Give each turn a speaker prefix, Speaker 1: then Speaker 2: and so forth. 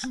Speaker 1: 主